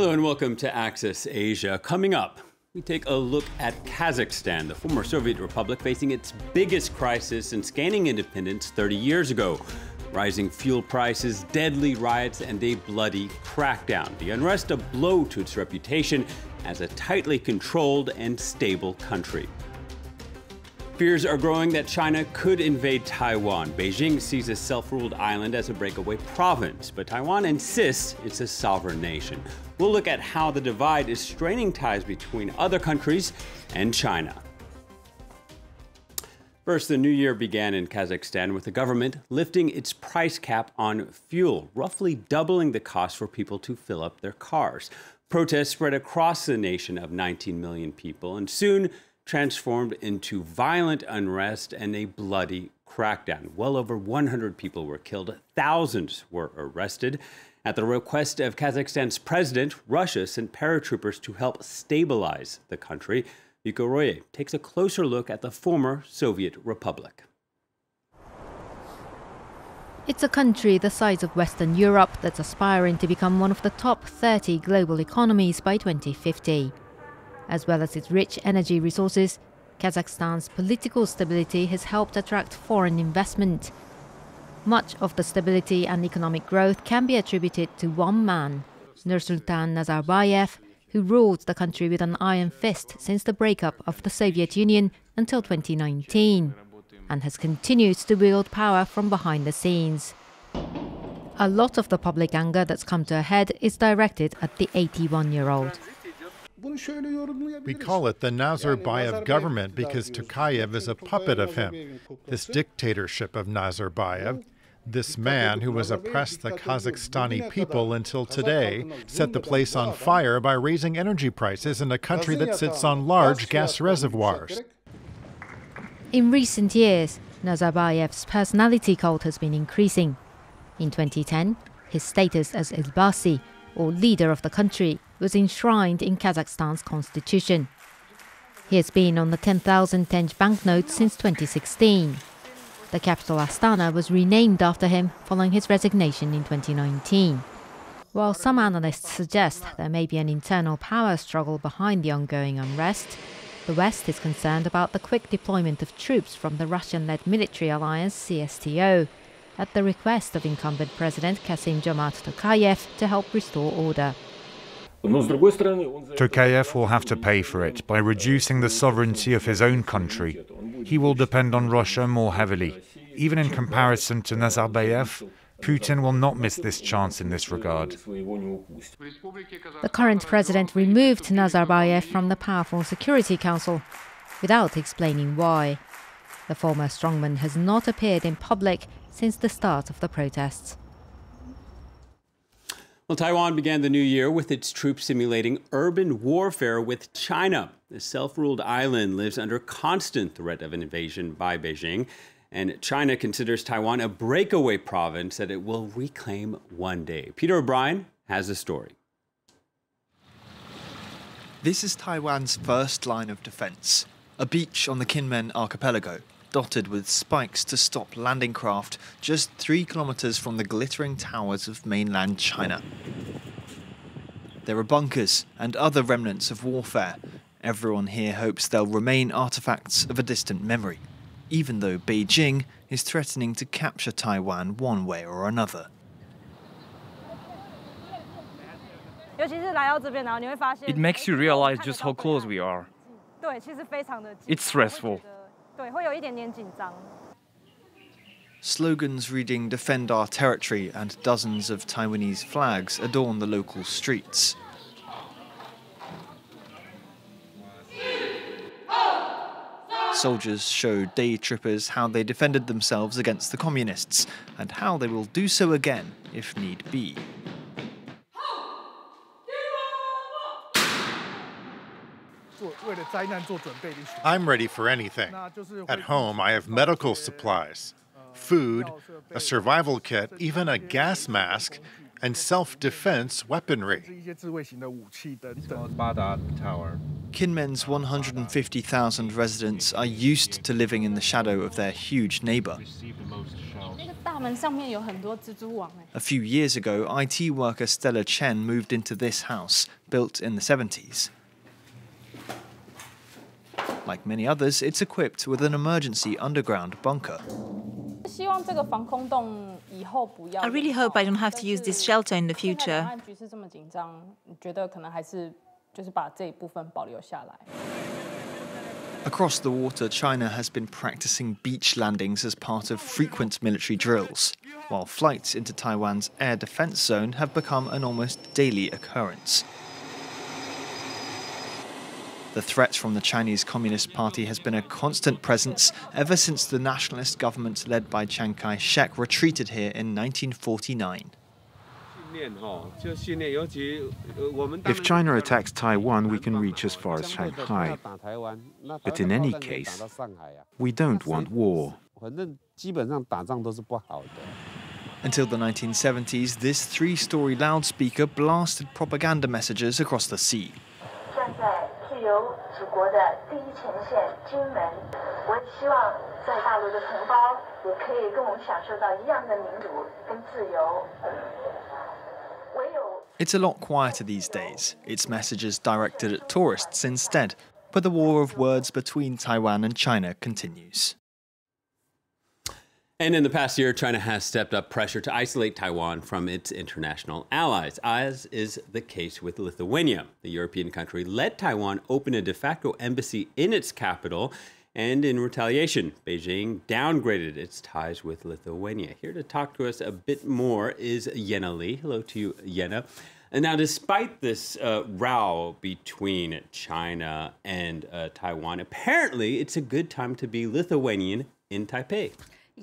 Hello and welcome to Access Asia. Coming up, we take a look at Kazakhstan, the former Soviet republic facing its biggest crisis since gaining independence 30 years ago. Rising fuel prices, deadly riots, and a bloody crackdown. The unrest a blow to its reputation as a tightly controlled and stable country. Fears are growing that China could invade Taiwan. Beijing sees a self ruled island as a breakaway province, but Taiwan insists it's a sovereign nation. We'll look at how the divide is straining ties between other countries and China. First, the new year began in Kazakhstan with the government lifting its price cap on fuel, roughly doubling the cost for people to fill up their cars. Protests spread across the nation of 19 million people, and soon transformed into violent unrest and a bloody crackdown. Well over 100 people were killed, thousands were arrested. At the request of Kazakhstan's president, Russia sent paratroopers to help stabilize the country. Yuko Roye takes a closer look at the former Soviet republic. It's a country the size of Western Europe that's aspiring to become one of the top 30 global economies by 2050 as well as its rich energy resources, Kazakhstan's political stability has helped attract foreign investment. Much of the stability and economic growth can be attributed to one man, Nursultan Nazarbayev, who ruled the country with an iron fist since the breakup of the Soviet Union until 2019, and has continued to wield power from behind the scenes. A lot of the public anger that's come to a head is directed at the 81 year old. We call it the Nazarbayev government because Tokayev is a puppet of him. This dictatorship of Nazarbayev, this man who has oppressed the Kazakhstani people until today, set the place on fire by raising energy prices in a country that sits on large gas reservoirs. In recent years, Nazarbayev's personality cult has been increasing. In 2010, his status as Elbasi, or leader of the country, was enshrined in Kazakhstan's constitution. He has been on the 10,000 tenge banknote since 2016. The capital Astana was renamed after him following his resignation in 2019. While some analysts suggest there may be an internal power struggle behind the ongoing unrest, the West is concerned about the quick deployment of troops from the Russian led military alliance CSTO at the request of incumbent President Kassym-Jomart Tokayev to help restore order. Tokayev will have to pay for it by reducing the sovereignty of his own country. He will depend on Russia more heavily. Even in comparison to Nazarbayev, Putin will not miss this chance in this regard. The current president removed Nazarbayev from the powerful Security Council without explaining why. The former strongman has not appeared in public since the start of the protests. Well, Taiwan began the new year with its troops simulating urban warfare with China. The self ruled island lives under constant threat of an invasion by Beijing, and China considers Taiwan a breakaway province that it will reclaim one day. Peter O'Brien has the story. This is Taiwan's first line of defense, a beach on the Kinmen archipelago dotted with spikes to stop landing craft just three kilometers from the glittering towers of mainland China. There are bunkers and other remnants of warfare. Everyone here hopes they'll remain artifacts of a distant memory, even though Beijing is threatening to capture Taiwan one way or another. It makes you realize just how close we are. It's stressful. Slogans reading Defend Our Territory and dozens of Taiwanese flags adorn the local streets. Soldiers show day trippers how they defended themselves against the communists and how they will do so again if need be. I'm ready for anything. At home, I have medical supplies, food, a survival kit, even a gas mask, and self defense weaponry. Kinmen's 150,000 residents are used to living in the shadow of their huge neighbour. A few years ago, IT worker Stella Chen moved into this house, built in the 70s. Like many others, it's equipped with an emergency underground bunker. I really hope I don't have to use this shelter in the future. Across the water, China has been practicing beach landings as part of frequent military drills, while flights into Taiwan's air defense zone have become an almost daily occurrence. The threat from the Chinese Communist Party has been a constant presence ever since the nationalist government led by Chiang Kai shek retreated here in 1949. If China attacks Taiwan, we can reach as far as Shanghai. But in any case, we don't want war. Until the 1970s, this three story loudspeaker blasted propaganda messages across the sea. It's a lot quieter these days, its messages directed at tourists instead, but the war of words between Taiwan and China continues. And in the past year, China has stepped up pressure to isolate Taiwan from its international allies, as is the case with Lithuania. The European country let Taiwan open a de facto embassy in its capital and in retaliation, Beijing downgraded its ties with Lithuania. Here to talk to us a bit more is Yena Lee. Hello to you, Yena. And now, despite this uh, row between China and uh, Taiwan, apparently it's a good time to be Lithuanian in Taipei.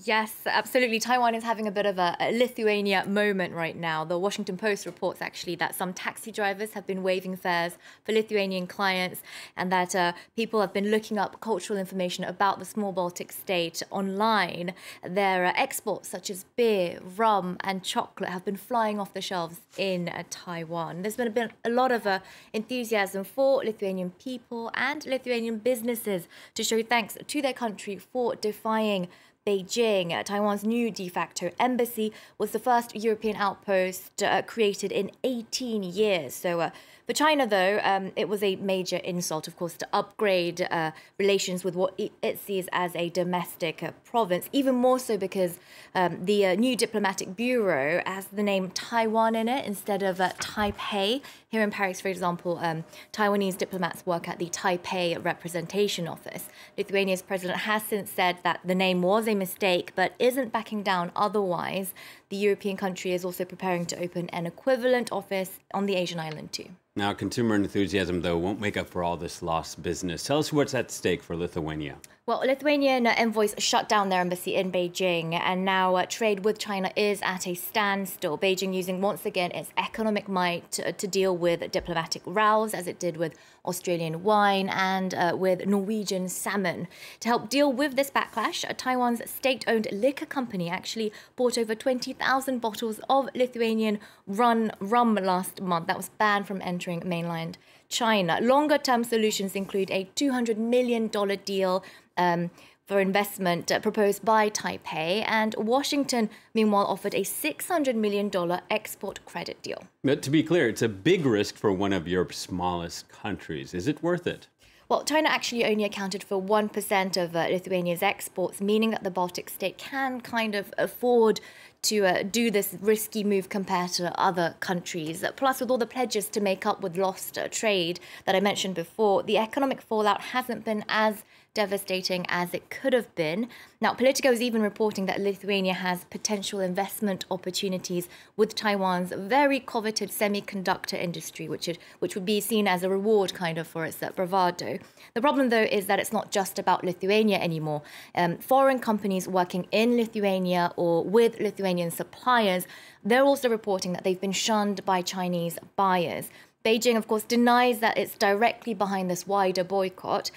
Yes, absolutely. Taiwan is having a bit of a, a, Lithuania moment right now. The Washington Post reports actually that some taxi drivers have been waiving fares for Lithuanian clients and that uh, people have been looking up cultural information about the small Baltic state online. Their uh, exports, such as beer, rum, and chocolate, have been flying off the shelves in uh, Taiwan. There's been a, bit, a lot of uh, enthusiasm for Lithuanian people and Lithuanian businesses to show thanks to their country for defying Beijing. Uh, Taiwan's new de facto embassy was the first European outpost uh, created in 18 years. So uh, for China, though, um, it was a major insult, of course, to upgrade uh, relations with what it sees as a domestic uh, province, even more so because um, the uh, new diplomatic bureau has the name Taiwan in it instead of uh, Taipei. Here in Paris, for example, um, Taiwanese diplomats work at the Taipei Representation Office. Lithuania's president has since said that the name was a mistake, but isn't backing down otherwise. The European country is also preparing to open an equivalent office on the Asian island too. Now, consumer enthusiasm, though, won't make up for all this lost business. Tell us what's at stake for Lithuania. Well, Lithuanian envoys shut down their embassy in Beijing, and now uh, trade with China is at a standstill. Beijing using once again its economic might to, to deal with diplomatic rows, as it did with Australian wine and uh, with Norwegian salmon. To help deal with this backlash, Taiwan's state owned liquor company actually bought over 20,000 bottles of Lithuanian run rum last month. That was banned from entering mainland China. Longer term solutions include a $200 million deal. Um, for investment proposed by Taipei, and Washington, meanwhile, offered a $600 million export credit deal. But to be clear, it's a big risk for one of Europe's smallest countries. Is it worth it? Well, China actually only accounted for 1% of uh, Lithuania's exports, meaning that the Baltic state can kind of afford to uh, do this risky move compared to other countries. Plus, with all the pledges to make up with lost uh, trade that I mentioned before, the economic fallout hasn't been as devastating as it could have been. Now, Politico is even reporting that Lithuania has potential investment opportunities with Taiwan's very coveted semiconductor industry, which, it, which would be seen as a reward kind of for its uh, bravado. The problem, though, is that it's not just about Lithuania anymore. Um, foreign companies working in Lithuania or with Lithuanian suppliers, they're also reporting that they've been shunned by Chinese buyers. Beijing, of course, denies that it's directly behind this wider boycott.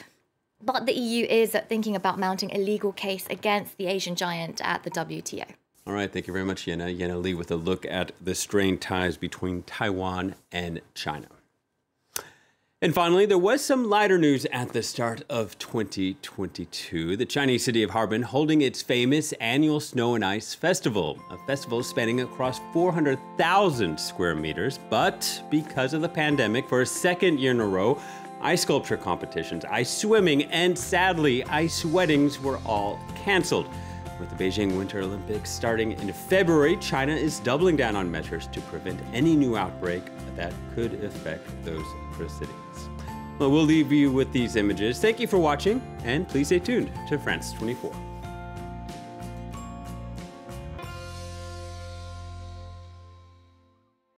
But the EU is thinking about mounting a legal case against the Asian giant at the WTO. All right, thank you very much, Yena. Yena Lee with a look at the strained ties between Taiwan and China. And finally, there was some lighter news at the start of 2022. The Chinese city of Harbin holding its famous annual Snow and Ice Festival, a festival spanning across 400,000 square meters. But because of the pandemic, for a second year in a row, ice sculpture competitions, ice swimming, and sadly, ice weddings were all canceled. With the Beijing Winter Olympics starting in February, China is doubling down on measures to prevent any new outbreak that could affect those proceedings. Well, we'll leave you with these images. Thank you for watching, and please stay tuned to France 24.